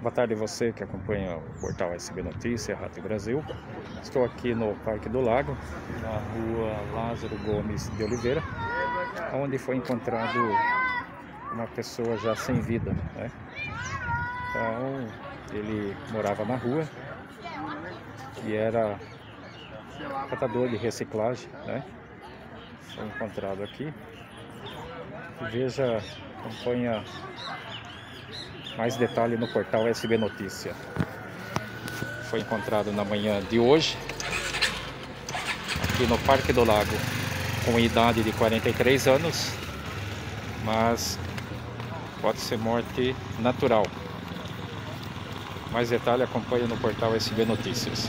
Boa tarde você que acompanha o portal SB Notícia, Rato Brasil. Estou aqui no Parque do Lago, na rua Lázaro Gomes de Oliveira, onde foi encontrado uma pessoa já sem vida. Né? Então, ele morava na rua e era catador de reciclagem, né? Foi encontrado aqui. Veja, acompanha mais detalhe no portal SB Notícia. Foi encontrado na manhã de hoje, aqui no Parque do Lago, com idade de 43 anos, mas pode ser morte natural. Mais detalhe acompanha no portal SB Notícias.